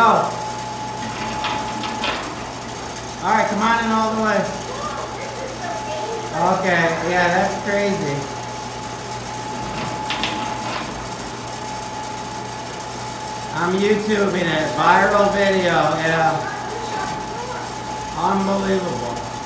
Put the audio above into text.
go. All right, come on in all the way. Okay, yeah, that's crazy. I'm YouTubing it, viral video, yeah. Unbelievable.